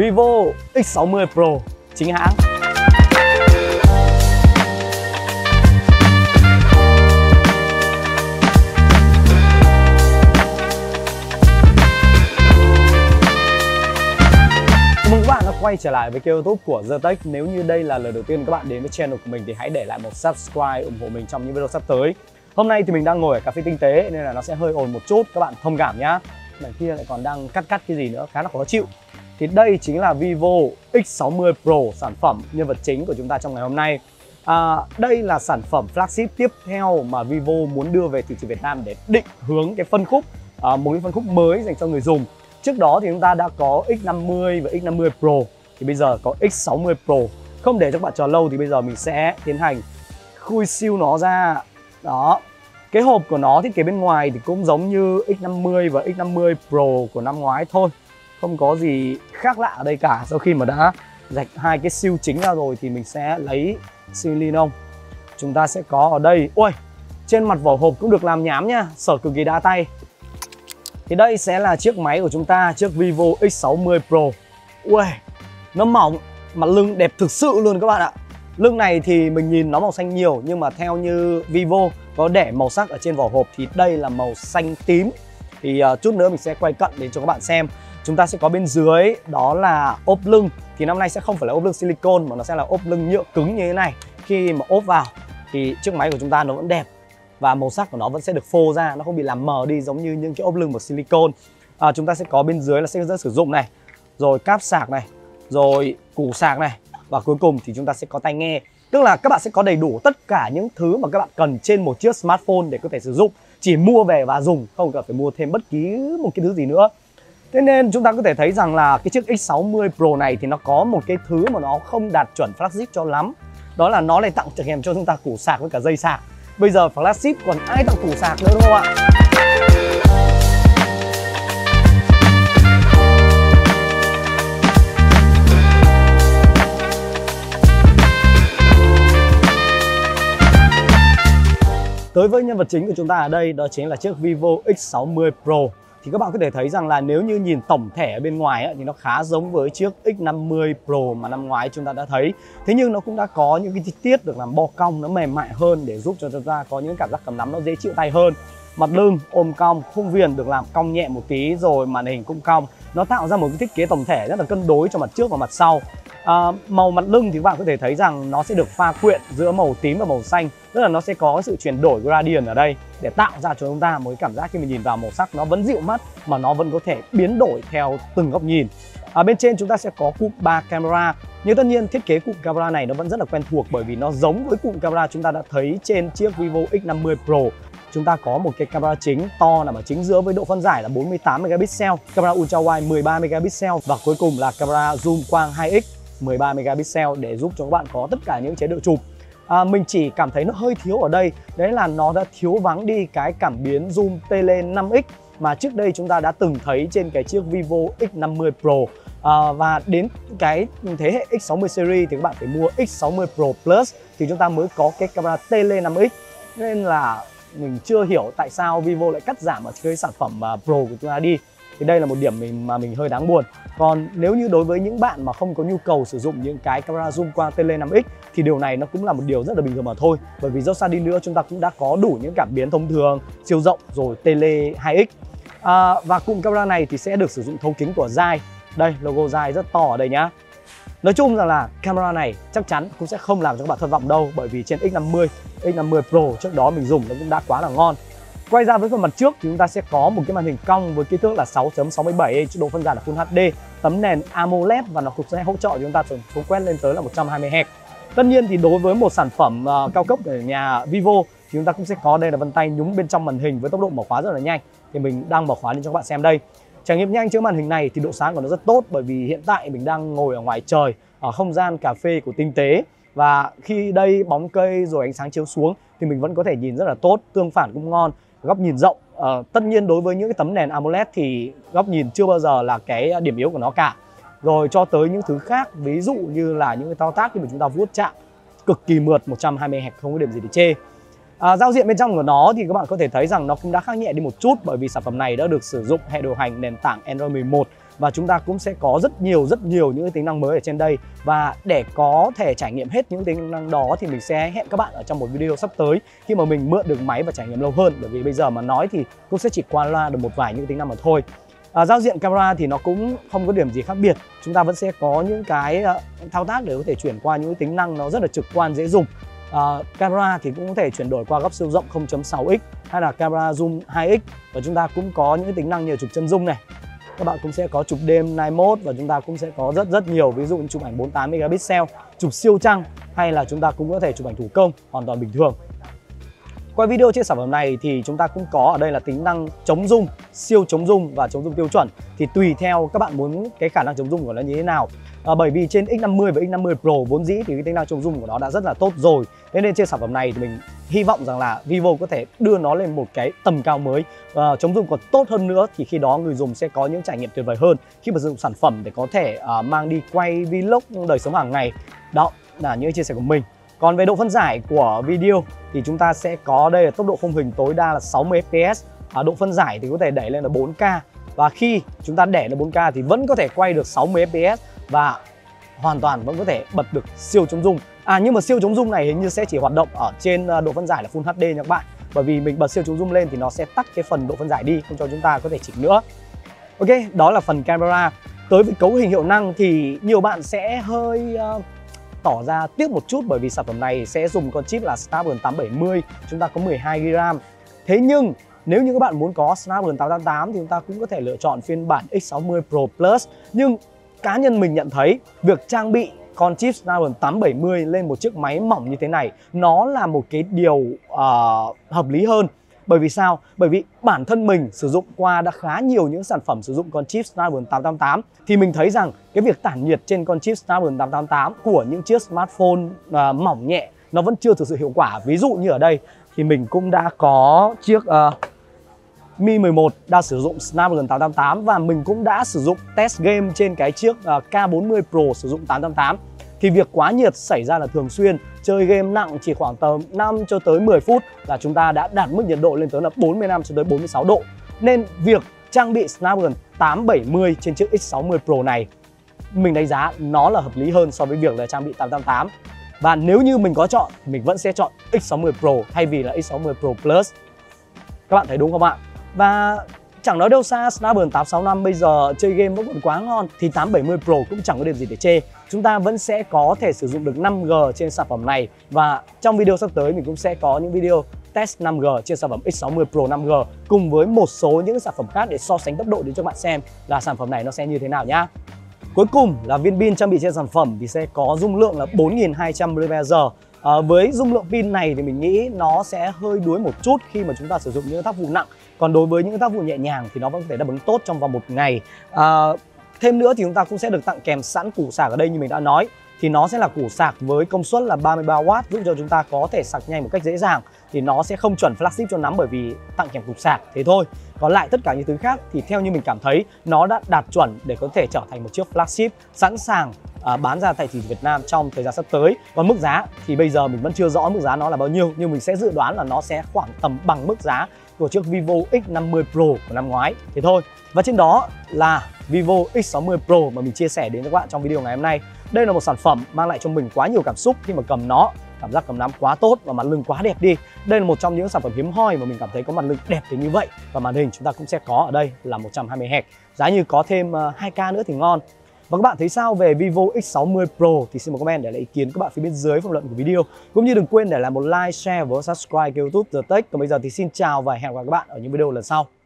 Vivo X60 Pro, chính hãng. Mừng các bạn đã quay trở lại với kênh youtube của The Tech. Nếu như đây là lần đầu tiên các bạn đến với channel của mình thì hãy để lại một subscribe ủng hộ mình trong những video sắp tới. Hôm nay thì mình đang ngồi ở cà phê tinh tế nên là nó sẽ hơi ồn một chút, các bạn thông cảm nhá. Đằng kia lại còn đang cắt cắt cái gì nữa, khá là khó chịu. Thì đây chính là Vivo X60 Pro sản phẩm nhân vật chính của chúng ta trong ngày hôm nay. À, Đây là sản phẩm flagship tiếp theo mà Vivo muốn đưa về thị trường Việt Nam để định hướng cái phân khúc à, một cái phân khúc mới dành cho người dùng. Trước đó thì chúng ta đã có X50 và X50 Pro. Thì bây giờ có X60 Pro. Không để cho các bạn chờ lâu thì bây giờ mình sẽ tiến hành khui siêu nó ra. Đó. Cái hộp của nó thiết kế bên ngoài thì cũng giống như X50 và X50 Pro của năm ngoái thôi. Không có gì khác lạ ở đây cả Sau khi mà đã rạch hai cái siêu chính ra rồi thì mình sẽ lấy silicon. Chúng ta sẽ có ở đây Ui, trên mặt vỏ hộp cũng được làm nhám nha Sở cực kỳ đa tay thì đây sẽ là chiếc máy của chúng ta, chiếc Vivo X60 Pro. Ui, nó mỏng mà lưng đẹp thực sự luôn các bạn ạ. Lưng này thì mình nhìn nó màu xanh nhiều nhưng mà theo như Vivo có để màu sắc ở trên vỏ hộp thì đây là màu xanh tím. Thì uh, chút nữa mình sẽ quay cận để cho các bạn xem. Chúng ta sẽ có bên dưới đó là ốp lưng. Thì năm nay sẽ không phải là ốp lưng silicon mà nó sẽ là ốp lưng nhựa cứng như thế này. Khi mà ốp vào thì chiếc máy của chúng ta nó vẫn đẹp và màu sắc của nó vẫn sẽ được phô ra nó không bị làm mờ đi giống như những cái ốp lưng bằng silicon à, chúng ta sẽ có bên dưới là sẽ dẫn sử dụng này rồi cáp sạc này rồi củ sạc này và cuối cùng thì chúng ta sẽ có tai nghe tức là các bạn sẽ có đầy đủ tất cả những thứ mà các bạn cần trên một chiếc smartphone để có thể sử dụng chỉ mua về và dùng không cần phải mua thêm bất kỳ một cái thứ gì nữa Thế nên chúng ta có thể thấy rằng là cái chiếc X60 Pro này thì nó có một cái thứ mà nó không đạt chuẩn flagship cho lắm. Đó là nó lại tặng kèm cho chúng ta củ sạc với cả dây sạc. Bây giờ flagship còn ai tặng củ sạc nữa đúng không ạ? Tới với nhân vật chính của chúng ta ở đây, đó chính là chiếc Vivo X60 Pro thì các bạn có thể thấy rằng là nếu như nhìn tổng thể ở bên ngoài ấy, thì nó khá giống với chiếc X50 Pro mà năm ngoái chúng ta đã thấy. Thế nhưng nó cũng đã có những cái chi tiết được làm bo cong nó mềm mại hơn để giúp cho chúng ta có những cảm giác cầm nắm nó dễ chịu tay hơn. Mặt lưng ôm cong khung viền được làm cong nhẹ một tí rồi màn hình cũng cong. Nó tạo ra một cái thiết kế tổng thể rất là cân đối cho mặt trước và mặt sau à, màu mặt lưng thì các bạn có thể thấy rằng nó sẽ được pha quyện giữa màu tím và màu xanh tức là nó sẽ có sự chuyển đổi gradient ở đây để tạo ra cho chúng ta một cái cảm giác khi mình nhìn vào màu sắc nó vẫn dịu mắt mà nó vẫn có thể biến đổi theo từng góc nhìn. Ở bên trên chúng ta sẽ có cụm 3 camera. Nhưng tất nhiên thiết kế cụm camera này nó vẫn rất là quen thuộc bởi vì nó giống với cụm camera chúng ta đã thấy trên chiếc Vivo X50 Pro. Chúng ta có một cái camera chính to nằm ở chính giữa với độ phân giải là 48 megapixel, camera ultra wide 13 megapixel và cuối cùng là camera zoom quang 2x 13 megapixel để giúp cho các bạn có tất cả những chế độ chụp. À, mình chỉ cảm thấy nó hơi thiếu ở đây đấy là nó đã thiếu vắng đi cái cảm biến zoom tele 5x mà trước đây chúng ta đã từng thấy trên cái chiếc Vivo X50 Pro. À, và đến cái thế hệ X60 series thì các bạn phải mua X60 Pro Plus thì chúng ta mới có cái camera tele 5x nên là mình chưa hiểu tại sao Vivo lại cắt giảm ở cái sản phẩm à, Pro của chúng ta đi thì đây là một điểm mình mà mình hơi đáng buồn. Còn nếu như đối với những bạn mà không có nhu cầu sử dụng những cái camera zoom qua tele 5x thì điều này nó cũng là một điều rất là bình thường mà thôi. Bởi vì dẫu sao đi nữa chúng ta cũng đã có đủ những cảm biến thông thường siêu rộng rồi tele 2x à, và cụm camera này thì sẽ được sử dụng thấu kính của Zai. Đây logo Zai rất to ở đây nhá. Nói chung rằng là camera này chắc chắn cũng sẽ không làm cho các bạn thất vọng đâu bởi vì trên X50, X50 Pro trước đó mình dùng nó cũng đã quá là ngon. Quay ra với phần mặt trước thì chúng ta sẽ có một cái màn hình cong với kích thước là 6.67 inch, độ phân giải là Full HD, tấm nền AMOLED và nó cũng sẽ hỗ trợ cho chúng ta số quét lên tới là 120 Hz. Tất nhiên thì đối với một sản phẩm uh, cao cấp ở nhà Vivo thì chúng ta cũng sẽ có đây là vân tay nhúng bên trong màn hình với tốc độ mở khóa rất là nhanh. Thì mình đang mở khóa lên cho các bạn xem đây. Trải nghiệm nhanh trước màn hình này thì độ sáng của nó rất tốt bởi vì hiện tại mình đang ngồi ở ngoài trời ở không gian cà phê của tinh tế và khi đây bóng cây rồi ánh sáng chiếu xuống thì mình vẫn có thể nhìn rất là tốt, tương phản cũng ngon, góc nhìn rộng. À, tất nhiên đối với những cái tấm nền AMOLED thì góc nhìn chưa bao giờ là cái điểm yếu của nó cả. Rồi cho tới những thứ khác, ví dụ như là những cái thao tác khi mà chúng ta vuốt chạm cực kỳ mượt 120 Hz không có điểm gì để chê. À, giao diện bên trong của nó thì các bạn có thể thấy rằng nó cũng đã khác nhẹ đi một chút bởi vì sản phẩm này đã được sử dụng hệ điều hành nền tảng Android 11 và chúng ta cũng sẽ có rất nhiều rất nhiều những cái tính năng mới ở trên đây. Và để có thể trải nghiệm hết những tính năng đó thì mình sẽ hẹn các bạn ở trong một video sắp tới khi mà mình mượn được máy và trải nghiệm lâu hơn. Bởi vì bây giờ mà nói thì cũng sẽ chỉ qua loa được một vài những tính năng mà thôi. À, giao diện camera thì nó cũng không có điểm gì khác biệt. Chúng ta vẫn sẽ có những cái uh, thao tác để có thể chuyển qua những tính năng nó rất là trực quan dễ dùng. À, camera thì cũng có thể chuyển đổi qua góc siêu rộng 0.6x hay là camera zoom 2x và chúng ta cũng có những tính năng như chụp chân dung này các bạn cũng sẽ có chụp đêm night mode và chúng ta cũng sẽ có rất rất nhiều, ví dụ như chụp ảnh 48 megapixel, chụp siêu trăng, hay là chúng ta cũng có thể chụp ảnh thủ công, hoàn toàn bình thường qua video trên sản phẩm này thì chúng ta cũng có ở đây là tính năng chống rung, siêu chống rung và chống rung tiêu chuẩn thì tùy theo các bạn muốn cái khả năng chống rung của nó như thế nào. À, bởi vì trên X50 và X50 Pro vốn dĩ thì cái tính năng chống rung của nó đã rất là tốt rồi. Thế nên trên sản phẩm này thì mình hy vọng rằng là Vivo có thể đưa nó lên một cái tầm cao mới à, chống rung còn tốt hơn nữa thì khi đó người dùng sẽ có những trải nghiệm tuyệt vời hơn khi mà sử dụng sản phẩm để có thể à, mang đi quay vlog đời sống hàng ngày. Đó là những chia sẻ của mình. Còn về độ phân giải của video thì chúng ta sẽ có đây là tốc độ khung hình tối đa là 60 fps. À, độ phân giải thì có thể đẩy lên là 4K và khi chúng ta để là 4K thì vẫn có thể quay được 60 fps và hoàn toàn vẫn có thể bật được siêu chống rung. À nhưng mà siêu chống rung này hình như sẽ chỉ hoạt động ở trên à, độ phân giải là Full HD nha các bạn. Bởi vì mình bật siêu chống rung lên thì nó sẽ tắt cái phần độ phân giải đi không cho chúng ta có thể chỉnh nữa. Ok, đó là phần camera. Tới với cấu hình hiệu năng thì nhiều bạn sẽ hơi uh, tỏ ra tiếc một chút bởi vì sản phẩm này sẽ dùng con chip là Snapdragon 870 chúng ta có 12GB thế nhưng nếu như các bạn muốn có Snapdragon 888 thì chúng ta cũng có thể lựa chọn phiên bản X60 Pro Plus. Nhưng cá nhân mình nhận thấy việc trang bị con chip Snapdragon 870 lên một chiếc máy mỏng như thế này nó là một cái điều uh, hợp lý hơn bởi vì sao? Bởi vì bản thân mình sử dụng qua đã khá nhiều những sản phẩm sử dụng con chip Snapdragon 888 thì mình thấy rằng cái việc tản nhiệt trên con chip Snapdragon 888 của những chiếc smartphone uh, mỏng nhẹ nó vẫn chưa thực sự hiệu quả. Ví dụ như ở đây thì mình cũng đã có chiếc uh, Mi 11 đang sử dụng Snapdragon 888 và mình cũng đã sử dụng test game trên cái chiếc à, uh, K40 Pro sử dụng 888 thì việc quá nhiệt xảy ra là thường xuyên, chơi game nặng chỉ khoảng tầm 5 cho tới 10 phút là chúng ta đã đạt mức nhiệt độ lên tới là 45 cho tới 46 độ. Nên việc trang bị Snapdragon 870 trên chiếc X60 Pro này, mình đánh giá nó là hợp lý hơn so với việc là trang bị 888 và nếu như mình có chọn, mình vẫn sẽ chọn X60 Pro thay vì là X60 Pro Plus. Các bạn thấy đúng không ạ? Và Chẳng nói đâu xa, Snapdragon 865 bây giờ chơi game vẫn còn quá ngon thì 870 Pro cũng chẳng có điểm gì để chê. Chúng ta vẫn sẽ có thể sử dụng được 5G trên sản phẩm này và trong video sắp tới mình cũng sẽ có những video test 5G trên sản phẩm X60 Pro 5G cùng với một số những sản phẩm khác để so sánh tốc độ để cho bạn xem là sản phẩm này nó sẽ như thế nào nhá. Cuối cùng là viên pin trang bị trên sản phẩm thì sẽ có dung lượng là 4200 mAh. À, với dung lượng pin này thì mình nghĩ nó sẽ hơi đuối một chút khi mà chúng ta sử dụng những tác vụ nặng còn đối với những tác vụ nhẹ nhàng thì nó vẫn có thể đáp ứng tốt trong vòng một ngày. À, thêm nữa thì chúng ta cũng sẽ được tặng kèm sẵn củ sạc ở đây như mình đã nói thì nó sẽ là củ sạc với công suất là 33W giúp cho chúng ta có thể sạc nhanh một cách dễ dàng thì nó sẽ không chuẩn flagship cho lắm bởi vì tặng kèm cục sạc thế thôi. Còn lại tất cả những thứ khác thì theo như mình cảm thấy nó đã đạt chuẩn để có thể trở thành một chiếc flagship sẵn sàng à, bán ra tại thị trường Việt Nam trong thời gian sắp tới. Còn mức giá thì bây giờ mình vẫn chưa rõ mức giá nó là bao nhiêu nhưng mình sẽ dự đoán là nó sẽ khoảng tầm bằng mức giá của chiếc Vivo X50 Pro của năm ngoái thế thôi. Và trên đó là Vivo X60 Pro mà mình chia sẻ đến các bạn trong video ngày hôm nay đây là một sản phẩm mang lại cho mình quá nhiều cảm xúc khi mà cầm nó cảm giác cầm nắm quá tốt và mặt lưng quá đẹp đi đây là một trong những sản phẩm hiếm hoi mà mình cảm thấy có mặt lưng đẹp đến như vậy và màn hình chúng ta cũng sẽ có ở đây là 120 Hz giá như có thêm ờ, 2K nữa thì ngon và các bạn thấy sao về Vivo X60 Pro thì xin một comment để lại ý kiến các bạn phía bên dưới phần luận của video. Cũng như đừng quên để lại một like, share và subscribe kênh YouTube The Tech. Còn bây giờ thì xin chào và hẹn gặp lại các bạn ở những video lần sau.